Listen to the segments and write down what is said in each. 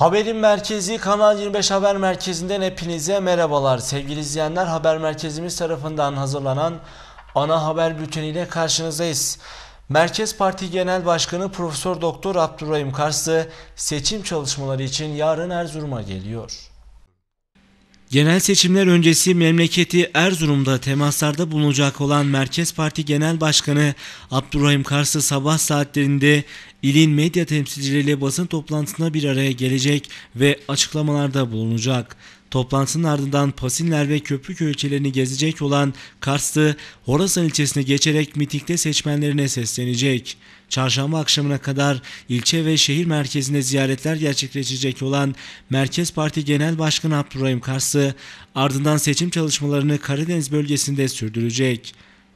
Haberin merkezi Kanal 25 Haber Merkezi'nden hepinize merhabalar. Sevgili izleyenler haber merkezimiz tarafından hazırlanan ana haber bülteniyle karşınızdayız. Merkez Parti Genel Başkanı Profesör Doktor Abdurrahim Karslı seçim çalışmaları için yarın Erzurum'a geliyor. Genel seçimler öncesi memleketi Erzurum'da temaslarda bulunacak olan Merkez Parti Genel Başkanı Abdurrahim Karslı sabah saatlerinde ilin medya temsilcileriyle basın toplantısına bir araya gelecek ve açıklamalarda bulunacak. Toplantının ardından Pasinler ve Köprüköy ilçelerini gezecek olan Karslı, Horasan ilçesine geçerek mitingde seçmenlerine seslenecek. Çarşamba akşamına kadar ilçe ve şehir merkezinde ziyaretler gerçekleşecek olan Merkez Parti Genel Başkanı Abdurrahim Karslı, ardından seçim çalışmalarını Karadeniz bölgesinde sürdürecek.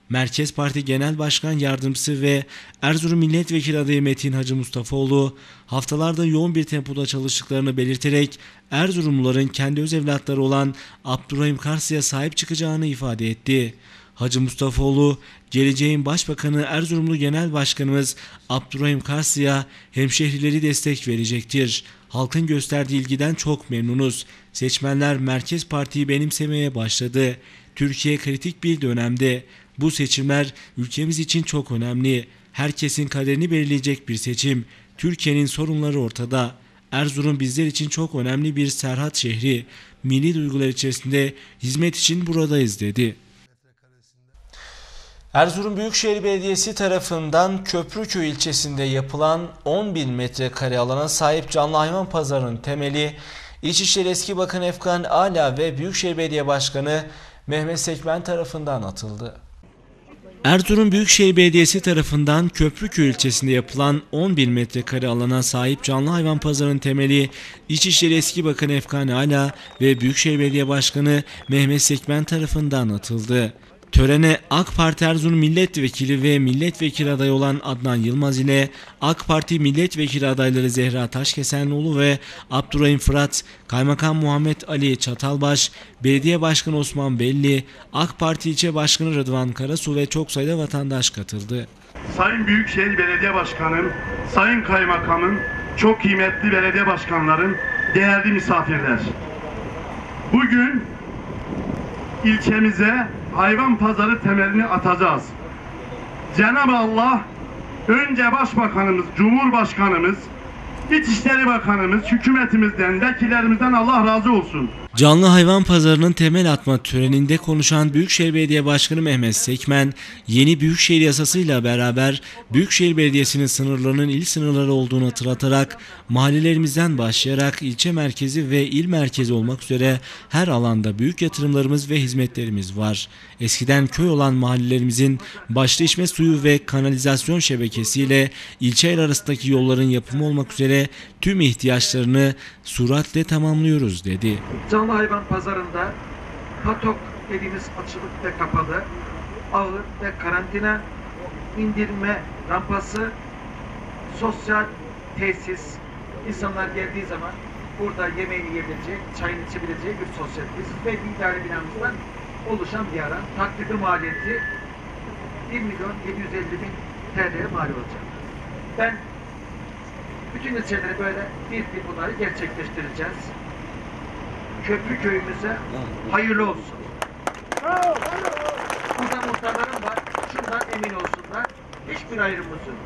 Merkez Parti Genel Başkan Yardımcısı ve Erzurum Milletvekili adayı Metin Hacı Mustafaoğlu haftalarda yoğun bir tempoda çalıştıklarını belirterek Erzurumluların kendi öz evlatları olan Abdurrahim Karslı'ya sahip çıkacağını ifade etti. Hacı Mustafaoğlu, geleceğin başbakanı Erzurumlu Genel Başkanımız Abdurrahim Karslı'ya hemşehrileri destek verecektir. Halkın gösterdiği ilgiden çok memnunuz. Seçmenler Merkez Parti'yi benimsemeye başladı. Türkiye kritik bir dönemde. Bu seçimler ülkemiz için çok önemli. Herkesin kaderini belirleyecek bir seçim. Türkiye'nin sorunları ortada. Erzurum bizler için çok önemli bir serhat şehri. Milli duygular içerisinde hizmet için buradayız dedi. Erzurum Büyükşehir Belediyesi tarafından Köprüköy ilçesinde yapılan 10 bin metrekare alana sahip canlı hayvan pazarının temeli İçişleri Eski Bakan Efkan Ala ve Büyükşehir Belediye Başkanı Mehmet Sekmen tarafından atıldı. Erzurum Büyükşehir Belediyesi tarafından Köprüköy ilçesinde yapılan 10 bin metrekare alana sahip canlı hayvan pazarının temeli İçişleri Eski Bakanı Efkan Ala ve Büyükşehir Belediye Başkanı Mehmet Sekmen tarafından atıldı. Törene AK Parti Erzurum Milletvekili ve Milletvekili adayı olan Adnan Yılmaz ile AK Parti Milletvekili adayları Zehra Taşkesenoğlu ve Abdurrahim Fırat, Kaymakam Muhammed Ali Çatalbaş, Belediye Başkanı Osman Belli, AK Parti İlçe Başkanı Rıdvan Karasu ve çok sayıda vatandaş katıldı. Sayın Büyükşehir Belediye Başkanım, Sayın Kaymakamım, çok kıymetli belediye başkanlarım, değerli misafirler. Bugün ilçemize hayvan pazarı temelini atacağız. Cenab-ı Allah önce Başbakanımız, Cumhurbaşkanımız, İçişleri Bakanımız, hükümetimizden, vekillerimizden Allah razı olsun. Canlı hayvan pazarının temel atma töreninde konuşan Büyükşehir Belediye Başkanı Mehmet Sekmen, yeni Büyükşehir Yasası'yla beraber Büyükşehir Belediyesi'nin sınırlarının il sınırları olduğunu hatırlatarak mahallelerimizden başlayarak ilçe merkezi ve il merkezi olmak üzere her alanda büyük yatırımlarımız ve hizmetlerimiz var. Eskiden köy olan mahallelerimizin başta içme suyu ve kanalizasyon şebekesiyle ilçeler arasındaki yolların yapımı olmak üzere tüm ihtiyaçlarını süratle tamamlıyoruz dedi. Canlı hayvan pazarında patok dediğimiz açılık ve kapalı, ağır ve karantina, indirme rampası, sosyal tesis, insanlar geldiği zaman burada yemeğini yiyebilecek, çayını içebileceği bir sosyal tesis ve bir idare binamızdan oluşan bir ara takdirde maliyeti 1 milyon 750 bin TL'ye mal olacak. Ben bütün ilçelere böyle bir bir bunları gerçekleştireceğiz. Köprü köyümüze hayırlı olsun. Burada muhtarlarım var. Şundan emin olsunlar. Hiçbir ayrımımız yok.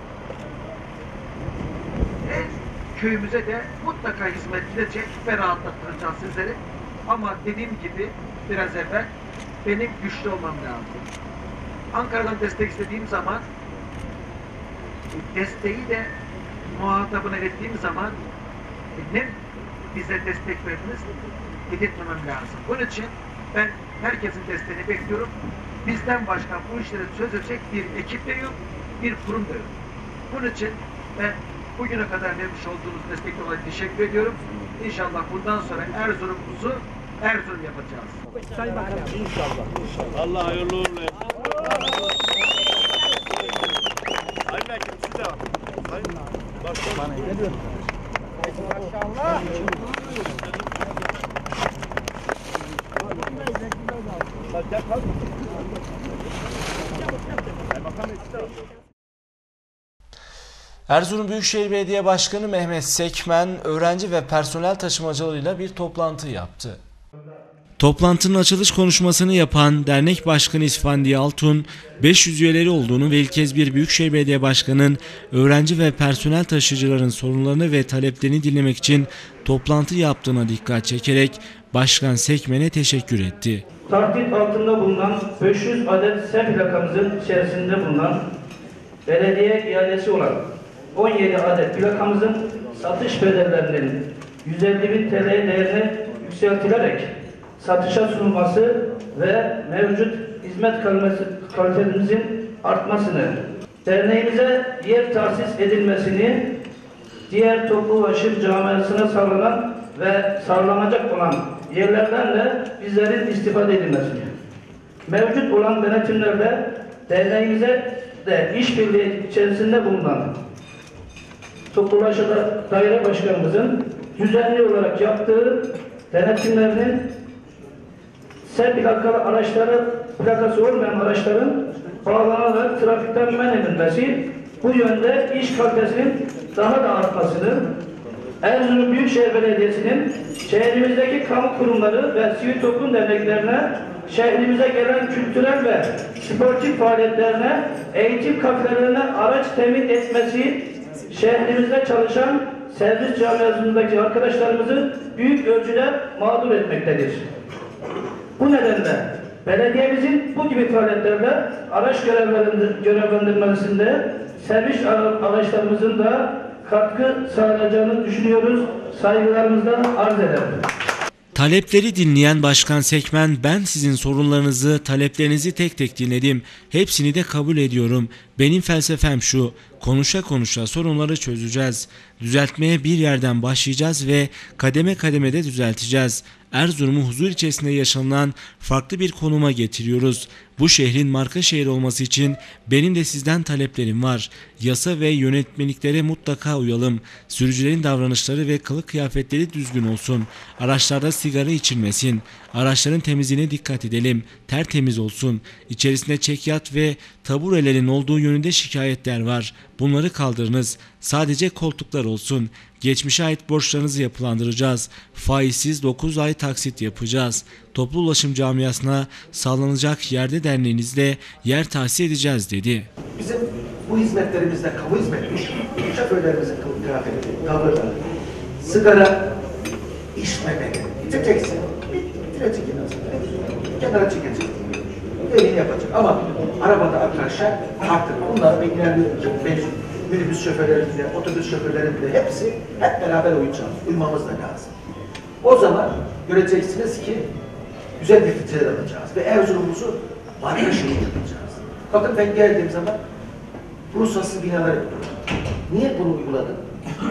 Ve köyümüze de mutlaka hizmet edecek ve rahatlatacağız sizleri. Ama dediğim gibi biraz evvel benim güçlü olmam lazım. Ankara'dan destek istediğim zaman desteği de muhatabına ettiğim zaman ne bize destek verdiniz dedirtmemem lazım. Bunun için ben herkesin desteğini bekliyorum. Bizden başka bu işleri çözecek bir ekip de yok, bir kurum da yok. Bunun için ben bugüne kadar vermiş olduğunuz destek dolayı teşekkür ediyorum. İnşallah bundan sonra Erzurum'umuzu Erzurum yapacağız. Allah hayırlı uğurlu etsin. Sayın Vekilim siz de Sayın Başkanım. Erzurum Büyükşehir Belediye Başkanı Mehmet Sekmen öğrenci ve personel taşımacılarıyla bir toplantı yaptı. Toplantının açılış konuşmasını yapan dernek başkanı İsfandi Altun, 500 üyeleri olduğunu ve ilk kez bir Büyükşehir Belediye Başkanı'nın öğrenci ve personel taşıyıcıların sorunlarını ve taleplerini dinlemek için toplantı yaptığına dikkat çekerek Başkan Sekmen'e teşekkür etti. Taklit altında bulunan 500 adet SEM plakamızın içerisinde bulunan belediye iadesi olan 17 adet plakamızın satış bedellerinin 150 bin TL değerine yükseltilerek satışa sunulması ve mevcut hizmet kalitesi- kalitemizin artmasını, derneğimize yer tahsis edilmesini, diğer toplu ulaşım camiasına sağlanan ve sağlanacak olan yerlerden de bizlerin istifade edilmesini, mevcut olan denetimlerle derneğimize de işbirliği içerisinde bulunan Toplu Ulaşım Daire Başkanımızın düzenli olarak yaptığı denetimlerinin S plakalı araçları, plakası olmayan araçların bağlanarak trafikten men edilmesi, bu yönde iş kalitesinin daha da artmasını, Erzurum Büyükşehir Belediyesi'nin şehrimizdeki kamu kurumları ve sivil toplum derneklerine şehrimize gelen kültürel ve sportif faaliyetlerine, eğitim kafelerine araç temin etmesi, şehrimizde çalışan servis camiasındaki arkadaşlarımızı büyük ölçüde mağdur etmektedir. Bu nedenle belediyemizin bu gibi faaliyetlerle araç görevlendir- görevlendirmesinde servis ara- araçlarımızın da katkı sağlayacağını düşünüyoruz. Saygılarımızla arz ederim. Talepleri dinleyen Başkan Sekmen ben sizin sorunlarınızı, taleplerinizi tek tek dinledim. Hepsini de kabul ediyorum. Benim felsefem şu. Konuşa konuşa sorunları çözeceğiz. Düzeltmeye bir yerden başlayacağız ve kademe kademe de düzelteceğiz. Erzurum'u huzur içerisinde yaşanılan farklı bir konuma getiriyoruz. Bu şehrin marka şehir olması için benim de sizden taleplerim var. Yasa ve yönetmeliklere mutlaka uyalım. Sürücülerin davranışları ve kılık kıyafetleri düzgün olsun. Araçlarda sigara içilmesin. Araçların temizliğine dikkat edelim. Tertemiz olsun. İçerisinde çekyat ve taburelerin olduğu yönünde şikayetler var. Bunları kaldırınız. Sadece koltuklar olsun. Geçmişe ait borçlarınızı yapılandıracağız. Faizsiz 9 ay taksit yapacağız. Toplu ulaşım camiasına sağlanacak yerde derneğinizle yer tahsis edeceğiz dedi. Bizim bu hizmetlerimizde, kamu hizmetleri, şoförlerimizin kıyafeti, tavırları, sigara içmemek, içeceksin, bitire çekin kenara çekecek, elini yapacak. Ama arabada arkadaşlar artık bunlar bekleyen mevcut minibüs şoförlerinde, otobüs şoförlerinde hepsi hep beraber uyacağız, uymamız da lazım. O zaman göreceksiniz ki güzel neticeler alacağız ve Erzurum'umuzu marka şehir yapacağız. Bakın ben geldiğim zaman ruhsatsız binalar yapıyorum. Niye bunu uyguladım?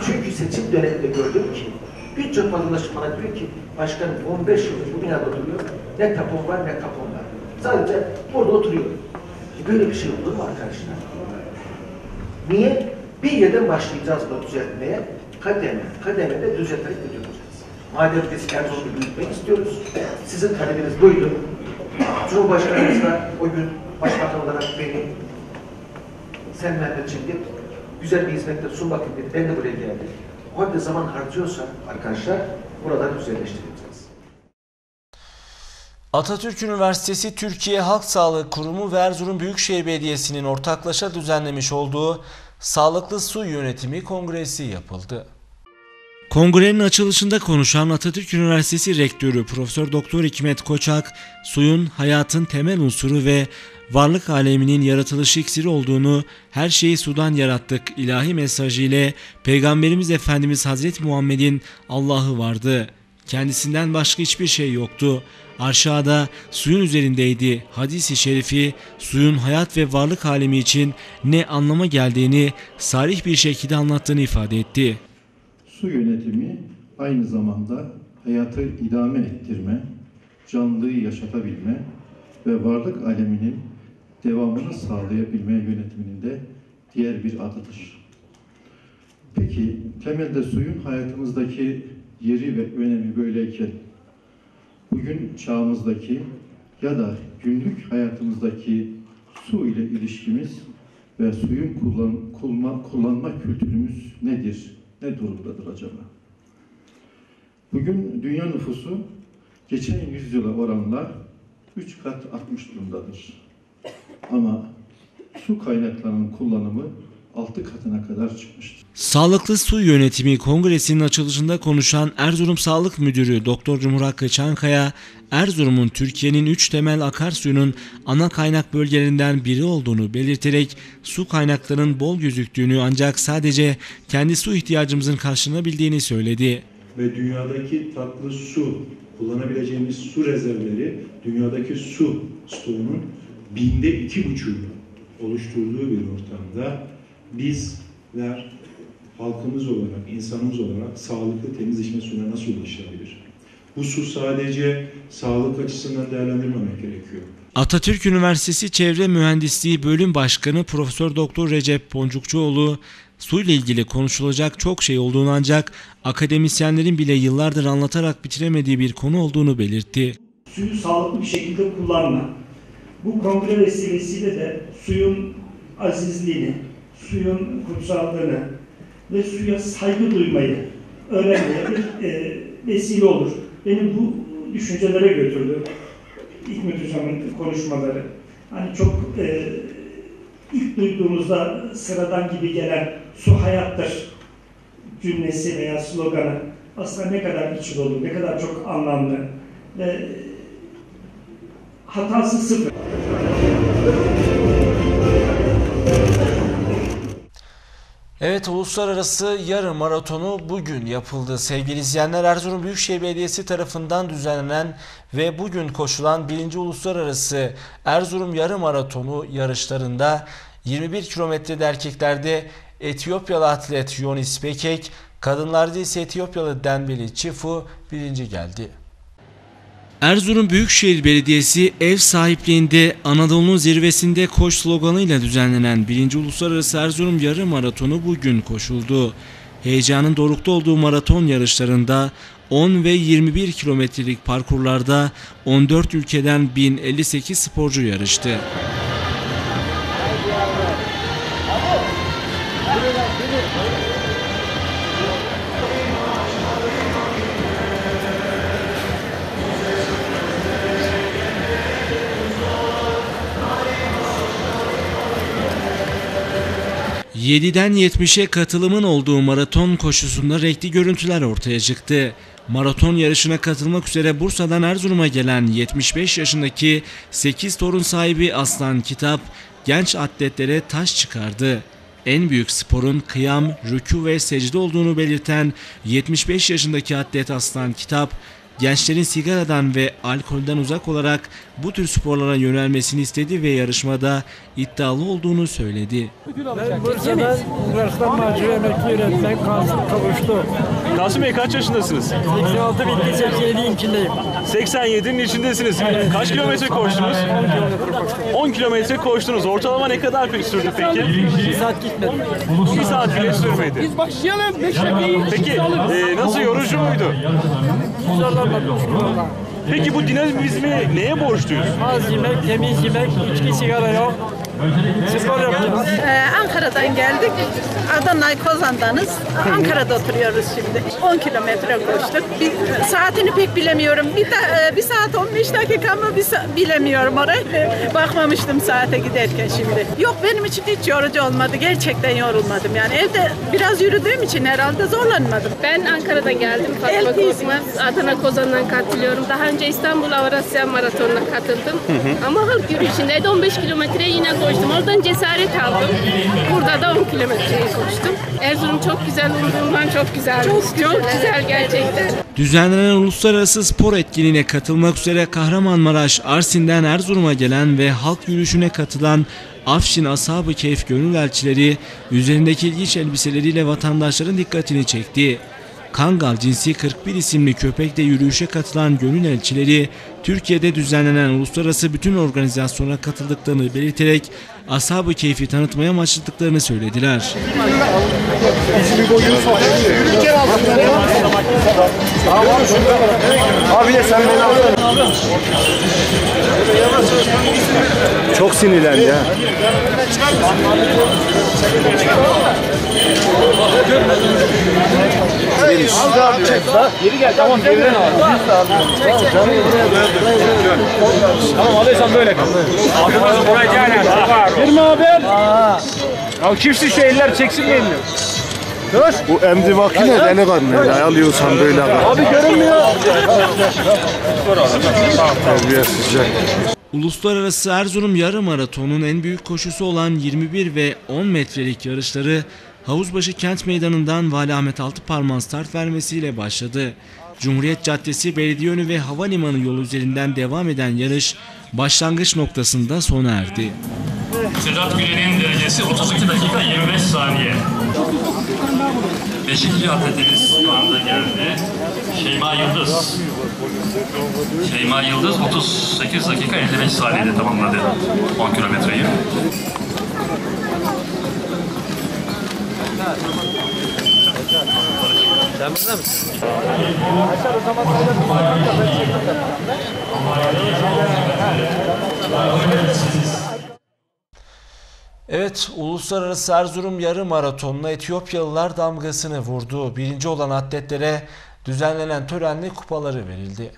Çünkü seçim döneminde gördüm ki birçok vatandaş bana diyor ki başkanım 15 yıldır bu binada duruyor. Ne tapon var ne kapon var. Sadece burada oturuyor. E böyle bir şey olur mu arkadaşlar? Niye? Bir yerden başlayacağız bunu düzeltmeye. Kademe, kademe de düzelterek götüreceğiz. Madem biz Erzurum'u büyütmek istiyoruz, sizin talebiniz buydu. Cumhurbaşkanımız da o gün başbakan olarak beni sen Mehmetciğim güzel bir hizmetle sun bakayım dedi. Ben de buraya geldim. O halde zaman harcıyorsa arkadaşlar buraları güzelleştireceğiz. Atatürk Üniversitesi Türkiye Halk Sağlığı Kurumu ve Erzurum Büyükşehir Belediyesi'nin ortaklaşa düzenlemiş olduğu Sağlıklı Su Yönetimi Kongresi yapıldı. Kongrenin açılışında konuşan Atatürk Üniversitesi Rektörü Profesör Doktor Hikmet Koçak, suyun hayatın temel unsuru ve varlık aleminin yaratılış iksiri olduğunu, her şeyi sudan yarattık ilahi mesajı ile Peygamberimiz Efendimiz Hazreti Muhammed'in Allah'ı vardı. Kendisinden başka hiçbir şey yoktu. Aşağıda suyun üzerindeydi. Hadis-i şerifi suyun hayat ve varlık alemi için ne anlama geldiğini sarih bir şekilde anlattığını ifade etti. Su yönetimi aynı zamanda hayatı idame ettirme, canlıyı yaşatabilme ve varlık aleminin devamını sağlayabilme yönetiminin de diğer bir adıdır. Peki temelde suyun hayatımızdaki yeri ve önemi böyleyken bugün çağımızdaki ya da günlük hayatımızdaki su ile ilişkimiz ve suyun kullan, kullanma, kullanma kültürümüz nedir, ne durumdadır acaba? Bugün dünya nüfusu geçen yüzyıla oranla 3 kat artmış durumdadır. Ama su kaynaklarının kullanımı 6 katına kadar çıkmıştır. Sağlıklı Su Yönetimi Kongresi'nin açılışında konuşan Erzurum Sağlık Müdürü Doktor Cumhur Hakkı Çankaya, Erzurum'un Türkiye'nin üç temel akarsuyunun ana kaynak bölgelerinden biri olduğunu belirterek su kaynaklarının bol gözüktüğünü ancak sadece kendi su ihtiyacımızın karşılanabildiğini söyledi. ve dünyadaki tatlı su, kullanabileceğimiz su rezervleri dünyadaki su stoğunun binde iki buçuğunu oluşturduğu bir ortamda bizler halkımız olarak, insanımız olarak sağlıklı temiz içme suyuna nasıl ulaşılabilir? Bu su sadece sağlık açısından değerlendirmemek gerekiyor. Atatürk Üniversitesi Çevre Mühendisliği Bölüm Başkanı Profesör Doktor Recep Boncukçuoğlu, suyla ilgili konuşulacak çok şey olduğunu ancak akademisyenlerin bile yıllardır anlatarak bitiremediği bir konu olduğunu belirtti. suyu sağlıklı bir şekilde kullanma. Bu kongre vesilesiyle de suyun azizliğini, suyun kutsallığını ve suya saygı duymayı öğrenmeye bir e, vesile olur. Benim bu düşüncelere götürdü İkmet Hocam'ın konuşmaları. Hani çok e, ilk duyduğumuzda sıradan gibi gelen su hayattır cümlesi veya sloganı aslında ne kadar içi dolu, ne kadar çok anlamlı ve hatası sıfır. Evet uluslararası yarım maratonu bugün yapıldı. Sevgili izleyenler Erzurum Büyükşehir Belediyesi tarafından düzenlenen ve bugün koşulan 1. Uluslararası Erzurum Yarım Maratonu yarışlarında 21 kilometrede erkeklerde Etiyopyalı atlet Yonis Bekek, kadınlarda ise Etiyopyalı Denbeli Çifu birinci geldi. Erzurum Büyükşehir Belediyesi ev sahipliğinde Anadolu'nun zirvesinde koş sloganıyla düzenlenen 1. Uluslararası Erzurum Yarım Maratonu bugün koşuldu. Heyecanın dorukta olduğu maraton yarışlarında 10 ve 21 kilometrelik parkurlarda 14 ülkeden 1058 sporcu yarıştı. ...7'den 70'e katılımın olduğu maraton koşusunda renkli görüntüler ortaya çıktı. Maraton yarışına katılmak üzere Bursa'dan Erzurum'a gelen 75 yaşındaki 8 torun sahibi Aslan Kitap... ...genç atletlere taş çıkardı. En büyük sporun kıyam, rükû ve secde olduğunu belirten 75 yaşındaki atlet Aslan Kitap... ...gençlerin sigaradan ve alkolden uzak olarak bu tür sporlara yönelmesini istedi ve yarışmada iddialı olduğunu söyledi. Ben Bursa'dan üniversite maciri emekli öğretmen Kasım Kavuştu. Kasım Bey kaç yaşındasınız? 86 bitti 87'nin içindeyim. 87'nin içindesiniz. Kaç kilometre koştunuz? 10 kilometre koştum. 10 kilometre koştunuz. Ortalama ne kadar peki sürdü peki? 1 saat gitmedim. 1 saat bile sürmedi. Biz başlayalım. 5 dakika Peki e, nasıl yorucu muydu? Zorlanmadım. Peki bu dinamizmi neye borçluyuz? Az yemek, temiz yemek, içki sigara yok. Ee, Ankara'dan geldik. Adana Kozan'danız. Ankara'da oturuyoruz şimdi. 10 kilometre koştuk. Bir, saatini pek bilemiyorum. Bir, da, bir saat 15 dakika mı bir sa- bilemiyorum orayı. Bakmamıştım saate giderken şimdi. Yok benim için hiç yorucu olmadı. Gerçekten yorulmadım. Yani evde biraz yürüdüğüm için herhalde zorlanmadım. Ben Ankara'dan geldim. Fatma. Korkmaz. Adana Kozan'dan katılıyorum. Daha önce İstanbul Avrasya Maratonu'na katıldım. Ama halk yürüyüşünde de 15 kilometre yine koştum. Oradan cesaret aldım. Burada da 10 kilometreyi koştum. Erzurum çok güzel umduğumdan çok güzel. Çok, çok güzel gerçekten. Düzenlenen uluslararası spor etkinliğine katılmak üzere Kahramanmaraş, Arsin'den Erzurum'a gelen ve halk yürüyüşüne katılan Afşin Ashab-ı Keyf gönül elçileri üzerindeki ilginç elbiseleriyle vatandaşların dikkatini çekti. Kangal cinsi 41 isimli köpekle yürüyüşe katılan gönül elçileri Türkiye'de düzenlenen uluslararası bütün organizasyona katıldıklarını belirterek Ashab-ı Keyf'i tanıtmaya amaçladıklarını söylediler. Abi sen beni. Çok sinirlendi ya. Geri Geri gel tamam geriden al. Tamam alıyorsan böyle kal. Adımız buraya gel. Girme abi. Ya kimsin şu eller çeksin mi elini? Dur. Bu emdi makine delikanlı. Ya alıyorsan böyle kal. Abi görünmüyor. Terbiyesizce. Uluslararası Erzurum Yarım Maratonu'nun en büyük koşusu olan 21 ve 10 metrelik yarışları Havuzbaşı Kent Meydanı'ndan Vali Ahmet Altıparmak'ın start vermesiyle başladı. Cumhuriyet Caddesi, Belediye Önü ve Havalimanı yolu üzerinden devam eden yarış başlangıç noktasında sona erdi. Sedat Gülen'in derecesi 32 dakika 25 saniye. Beşinci atletimiz şu anda geldi. Şeyma Yıldız. Şeyma Yıldız 38 dakika 55 saniyede tamamladı 10 kilometreyi. Sen burada mısın? Evet, Uluslararası Erzurum Yarım Maratonu'na Etiyopyalılar damgasını vurdu. Birinci olan atletlere düzenlenen törenle kupaları verildi.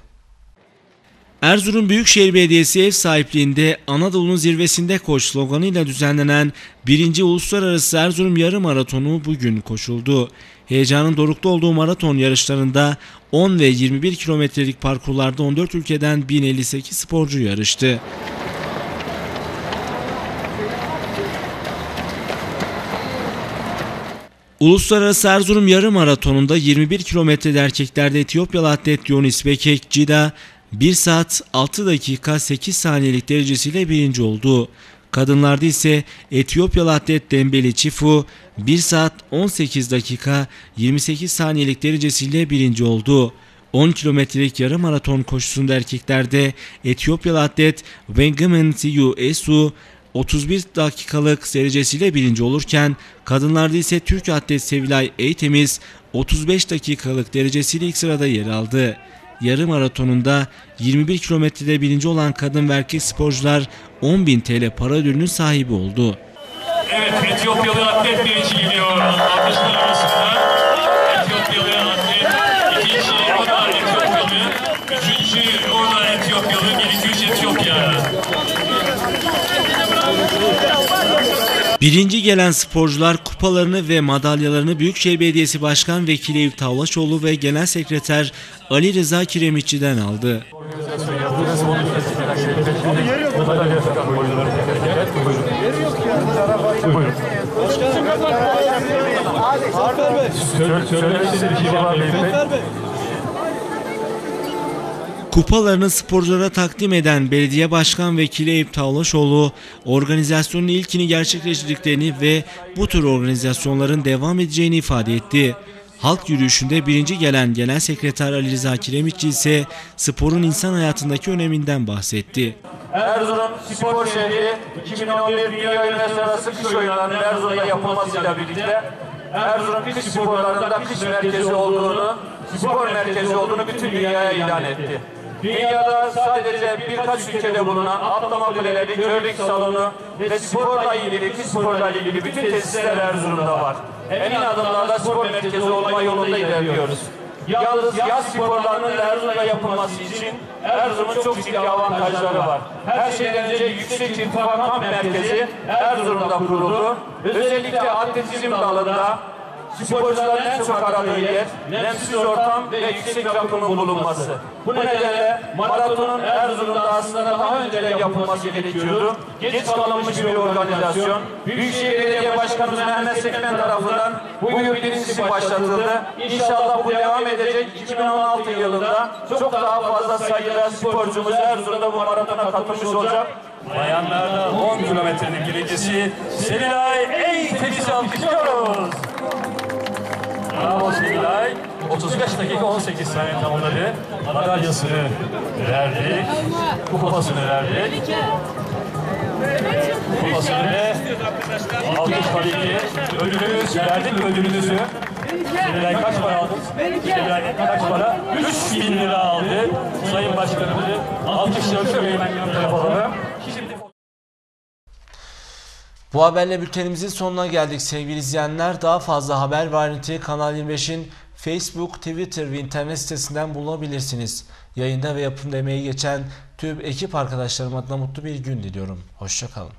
Erzurum Büyükşehir Belediyesi ev sahipliğinde Anadolu'nun zirvesinde koş sloganıyla düzenlenen 1. Uluslararası Erzurum Yarım Maratonu bugün koşuldu. Heyecanın dorukta olduğu maraton yarışlarında 10 ve 21 kilometrelik parkurlarda 14 ülkeden 1058 sporcu yarıştı. Uluslararası Erzurum Yarım Maratonu'nda 21 kilometrede erkeklerde Etiyopyalı atlet Yonis Bekek Cida 1 saat 6 dakika 8 saniyelik derecesiyle birinci oldu. Kadınlarda ise Etiyopyalı atlet Dembeli Çifu 1 saat 18 dakika 28 saniyelik derecesiyle birinci oldu. 10 kilometrelik yarım maraton koşusunda erkeklerde Etiyopyalı atlet Wengaman Siyu Esu 31 dakikalık derecesiyle birinci olurken kadınlarda ise Türk atlet Sevilay Eytemiz 35 dakikalık derecesiyle ilk sırada yer aldı. Yarı maratonunda 21 kilometrede birinci olan kadın ve erkek sporcular 10.000 TL para ödülünün sahibi oldu. Evet, Etiyopyalı atlet birinci geliyor. Alkışlar arasında. Etiyopyalı atlet. İkinci orada Etiyopyalı. Üçüncü orada Etiyopyalı. Bir, iki, üç Etiyopya. Birinci gelen sporcular kupalarını ve madalyalarını Büyükşehir Belediyesi Başkan Vekili Eyüp Tavlaşoğlu ve Genel Sekreter Ali Rıza Kiremitçi'den aldı. Kupalarını sporculara takdim eden Belediye Başkan Vekili Eyüp Tavlaşoğlu, organizasyonun ilkini gerçekleştirdiklerini ve bu tür organizasyonların devam edeceğini ifade etti. Halk yürüyüşünde birinci gelen Genel Sekreter Ali Rıza Kiremitçi ise sporun insan hayatındaki öneminden bahsetti. Erzurum Spor Şehri 2011 Dünya Uluslararası Kış Oyunları'nın Erzurum'da yapılmasıyla birlikte Erzurum kış sporlarında kış merkezi olduğunu, spor merkezi olduğunu bütün dünyaya ilan etti. Dünyada sadece birkaç ülkede bulunan atlama kuleleri, körlük salonu ve sporla ilgili, sporla ilgili bütün tesisler Erzurum'da var. Emin adımlarla spor merkezi olma yolunda ilerliyoruz. Yalnız yaz sporlarının Erzurum'da yapılması için Erzurum'un çok ciddi avantajları var. Her şeyden önce yüksek irtifa kamp merkezi Erzurum'da kuruldu. Özellikle atletizm dalında sporcuların en çok aradığı yer, nemsiz ortam ve yüksek rakımın bulunması. Bu nedenle maratonun Erzurum'da aslında daha önce de yapılması gerekiyordu. Geç kalınmış bir organizasyon. Büyükşehir Belediye Başkanımız Mehmet Sekmen tarafından bu yıl birincisi başlatıldı. İnşallah bu devam edecek. 2016 yılında çok daha fazla sayıda sporcumuz Erzurum'da bu maratona katılmış olacak. Bayanlarda 10 kilometrenin birincisi Sevilay Eytemiz alkışlıyoruz. Bravo Sevilay. 35 dakika 18 saniye tamamladı. Madalyasını verdik. Kupasını verdik. Sebeple alkış tabii ki ödülümüz, verdik mi ödülümüzü? Sevilay kaç para aldın? Sevilay kaç para? 3 bin lira aldı. Sayın Başkanımızı alkışlıyoruz. Yapalım. Bu haberle bültenimizin sonuna geldik sevgili izleyenler. Daha fazla haber ve ayrıntıyı Kanal 25'in Facebook, Twitter ve internet sitesinden bulabilirsiniz. Yayında ve yapımda emeği geçen tüm ekip arkadaşlarım adına mutlu bir gün diliyorum. Hoşçakalın.